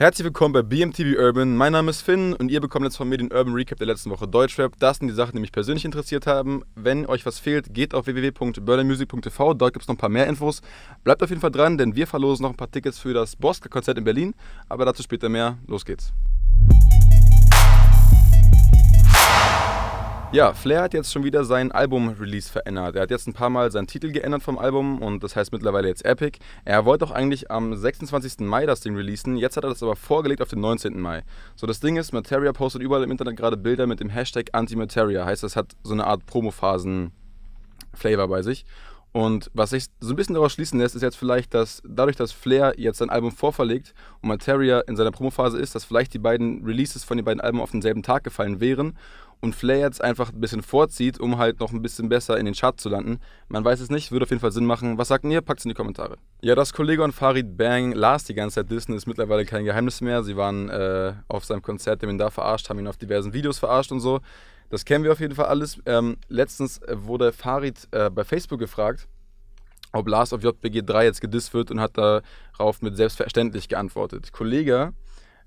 Herzlich willkommen bei BMTV Urban. Mein Name ist Finn und ihr bekommt jetzt von mir den Urban Recap der letzten Woche Deutschrap. Das sind die Sachen, die mich persönlich interessiert haben. Wenn euch was fehlt, geht auf www.berlinmusic.tv. Dort gibt es noch ein paar mehr Infos. Bleibt auf jeden Fall dran, denn wir verlosen noch ein paar Tickets für das Boska-Konzert in Berlin. Aber dazu später mehr. Los geht's. Ja, Flair hat jetzt schon wieder sein Album-Release verändert. Er hat jetzt ein paar Mal seinen Titel geändert vom Album und das heißt mittlerweile jetzt Epic. Er wollte auch eigentlich am 26. Mai das Ding releasen, jetzt hat er das aber vorgelegt auf den 19. Mai. So, das Ding ist, Materia postet überall im Internet gerade Bilder mit dem Hashtag Anti-Materia. Heißt, das hat so eine Art Promophasen-Flavor bei sich. Und was sich so ein bisschen daraus schließen lässt, ist jetzt vielleicht, dass dadurch, dass Flair jetzt sein Album vorverlegt und Materia in seiner Promophase ist, dass vielleicht die beiden Releases von den beiden Alben auf denselben Tag gefallen wären und Flair jetzt einfach ein bisschen vorzieht, um halt noch ein bisschen besser in den Chart zu landen. Man weiß es nicht, würde auf jeden Fall Sinn machen. Was sagt ihr? Packt es in die Kommentare. Ja, dass Kollege und Farid Bang Lars die ganze Zeit dissen, ist mittlerweile kein Geheimnis mehr. Sie waren äh, auf seinem Konzert, haben ihn da verarscht, haben ihn auf diversen Videos verarscht und so. Das kennen wir auf jeden Fall alles. Ähm, letztens wurde Farid äh, bei Facebook gefragt, ob Lars auf JBG 3 jetzt gedisst wird und hat darauf mit selbstverständlich geantwortet. Kollege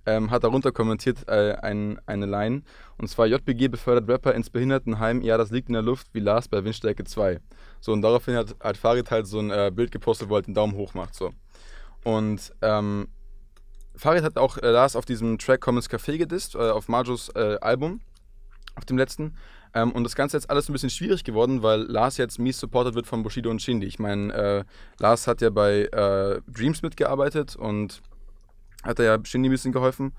ähm, hat darunter kommentiert äh, ein, eine Line. Und zwar JBG befördert Rapper ins Behindertenheim. Ja, das liegt in der Luft wie Lars bei Windstärke 2. So, und daraufhin hat, hat Farid halt so ein äh, Bild gepostet, wo er halt den Daumen hoch macht. So. Und ähm, Farid hat auch äh, Lars auf diesem Track Commons Café gedisst, äh, auf Marjos äh, Album, auf dem letzten. Ähm, und das Ganze ist jetzt alles ein bisschen schwierig geworden, weil Lars jetzt mies supported wird von Bushido und Shindy. Ich meine, äh, Lars hat ja bei Dreams mitgearbeitet und hat er ja Shindy ein bisschen geholfen.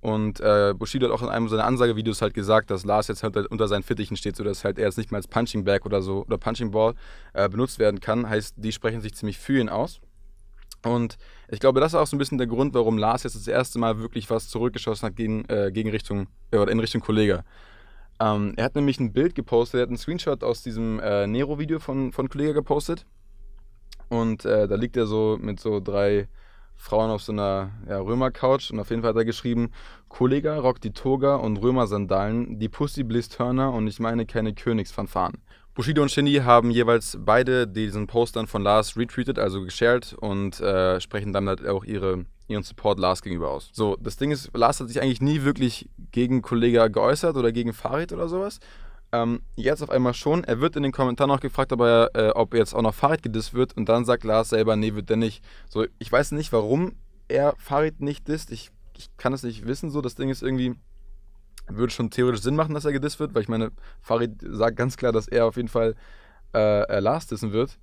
Und äh, Bushido hat auch in einem seiner Ansagevideos halt gesagt, dass Lars jetzt halt unter seinen Fittichen steht, sodass halt er jetzt nicht mehr als Punching Bag oder so oder Punching Ball äh, benutzt werden kann. Heißt, die sprechen sich ziemlich für ihn aus. Und ich glaube, das ist auch so ein bisschen der Grund, warum Lars jetzt das erste Mal wirklich was zurückgeschossen hat gegen, äh, gegen Richtung, äh, in Richtung Kollege. Ähm, er hat nämlich ein Bild gepostet, er hat einen Screenshot aus diesem äh, Nero-Video von, von Kollege gepostet. Und äh, da liegt er so mit so drei Frauen auf so einer ja, Römer-Couch und auf jeden Fall hat er geschrieben, Kollega rockt die Toga und Römer-Sandalen, die Pussy bläst Hörner und ich meine keine Königsfanfaren. Bushido und Shindy haben jeweils beide diesen Postern von Lars retweetet, also geshared und äh, sprechen halt auch ihre, ihren Support Lars gegenüber aus. So, das Ding ist, Lars hat sich eigentlich nie wirklich gegen Kollega geäußert oder gegen Farid oder sowas. Ähm, jetzt auf einmal schon. Er wird in den Kommentaren auch gefragt, ob, er, äh, ob jetzt auch noch Farid gedisst wird. Und dann sagt Lars selber, nee, wird er nicht. So, ich weiß nicht, warum er Farid nicht disst. Ich, ich kann es nicht wissen. So, das Ding ist irgendwie, würde schon theoretisch Sinn machen, dass er gedisst wird, weil ich meine, Farid sagt ganz klar, dass er auf jeden Fall äh, Lars dissen wird.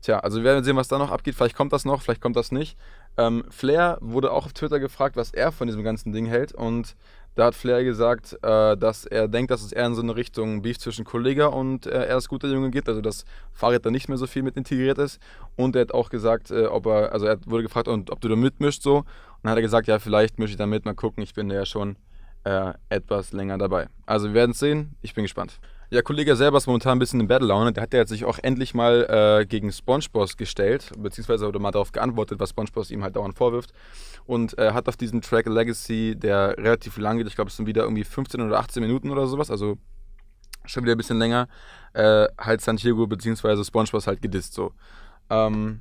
Tja, also wir werden sehen, was da noch abgeht. Vielleicht kommt das noch, vielleicht kommt das nicht. Ähm, Flair wurde auch auf Twitter gefragt, was er von diesem ganzen Ding hält. Und da hat Flair gesagt, äh, dass er denkt, dass es eher in so eine Richtung Beef zwischen Kollega und äh, er ist guter Junge geht, also dass Farid da nicht mehr so viel mit integriert ist. Und er hat auch gesagt, äh, ob er, also er wurde gefragt, ob du da mitmischst so. Und dann hat er gesagt, ja, vielleicht mische ich da mit, mal gucken, ich bin ja schon äh, etwas länger dabei. Also wir werden es sehen, ich bin gespannt. Ja, Kollege selber ist momentan ein bisschen in Battle-Laune. Der hat ja sich auch endlich mal äh, gegen SpongeBoss gestellt, beziehungsweise oder mal darauf geantwortet, was SpongeBoss ihm halt dauernd vorwirft. Und äh, hat auf diesem Track Legacy, der relativ lang geht, ich glaube, es sind wieder irgendwie 15 oder 18 Minuten oder sowas, also schon wieder ein bisschen länger, äh, halt San Diego beziehungsweise SpongeBoss halt gedisst so. Ähm,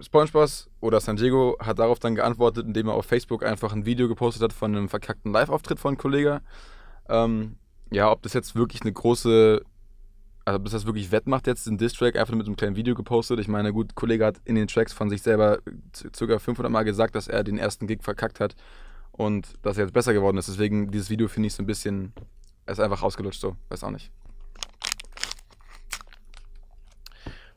SpongeBoss oder San Diego hat darauf dann geantwortet, indem er auf Facebook einfach ein Video gepostet hat von einem verkackten Live-Auftritt von Kollege. Ähm, ja, ob das jetzt wirklich eine große, also ob das, wirklich wettmacht jetzt, den Diss-Track einfach mit einem kleinen Video gepostet. Ich meine, gut, Kollege hat in den Tracks von sich selber ca. 500 Mal gesagt, dass er den ersten Gig verkackt hat und dass er jetzt besser geworden ist. Deswegen, dieses Video finde ich so ein bisschen, er ist einfach ausgelutscht so, weiß auch nicht.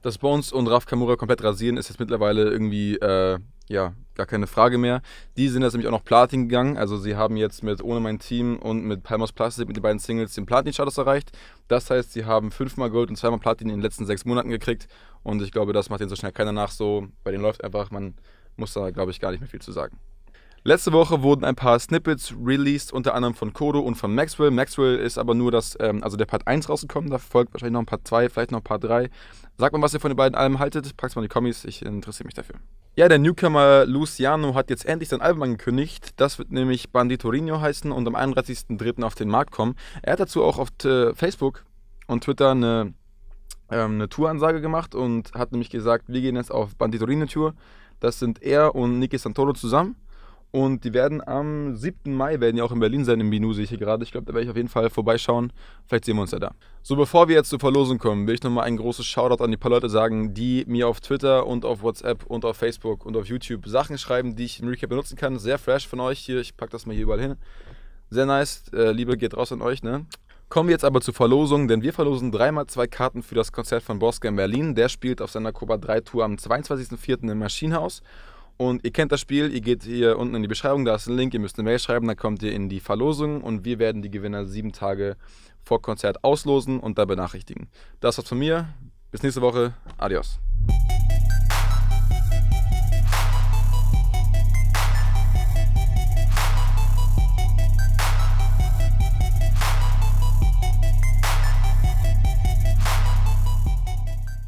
Dass Bones und Raf Kamura komplett rasieren, ist jetzt mittlerweile irgendwie, äh, ja, gar keine Frage mehr. Die sind jetzt nämlich auch noch Platin gegangen. Also sie haben jetzt mit Ohne mein Team und mit Palmos Plastic mit den beiden Singles den Platin-Status erreicht. Das heißt, sie haben fünfmal Gold und zweimal Platin in den letzten sechs Monaten gekriegt. Und ich glaube, das macht ihnen so schnell keiner nach. So, bei denen läuft einfach, man muss da, glaube ich, gar nicht mehr viel zu sagen. Letzte Woche wurden ein paar Snippets released, unter anderem von Kodo und von Maxwell. Maxwell ist aber nur das, ähm, also der Part 1 rausgekommen, da folgt wahrscheinlich noch ein Part 2, vielleicht noch ein Part 3. Sagt mal, was ihr von den beiden Alben haltet, packt mal in die Kommis, ich interessiere mich dafür. Ja, der Newcomer Luciano hat jetzt endlich sein Album angekündigt. Das wird nämlich Banditorino heißen und am 31.03. auf den Markt kommen. Er hat dazu auch auf äh, Facebook und Twitter eine, ähm, eine Touransage gemacht und hat nämlich gesagt, wir gehen jetzt auf Banditorino Tour. Das sind er und Niki Santoro zusammen. Und die werden am 7. Mai, werden ja auch in Berlin sein, im Binu sehe ich hier gerade. Ich glaube, da werde ich auf jeden Fall vorbeischauen. Vielleicht sehen wir uns ja da. So, bevor wir jetzt zur Verlosung kommen, will ich nochmal ein großes Shoutout an die paar Leute sagen, die mir auf Twitter und auf WhatsApp und auf Facebook und auf YouTube Sachen schreiben, die ich im Recap benutzen kann. Sehr fresh von euch hier. Ich packe das mal hier überall hin. Sehr nice. Äh, Liebe geht raus an euch, ne? Kommen wir jetzt aber zur Verlosung, denn wir verlosen dreimal zwei Karten für das Konzert von Boska in Berlin. Der spielt auf seiner Coba 3 Tour am 22.04. im Maschinenhaus. Und ihr kennt das Spiel, ihr geht hier unten in die Beschreibung, da ist ein Link, ihr müsst eine Mail schreiben, dann kommt ihr in die Verlosung und wir werden die Gewinner sieben Tage vor Konzert auslosen und da benachrichtigen. Das war's von mir. Bis nächste Woche. Adios.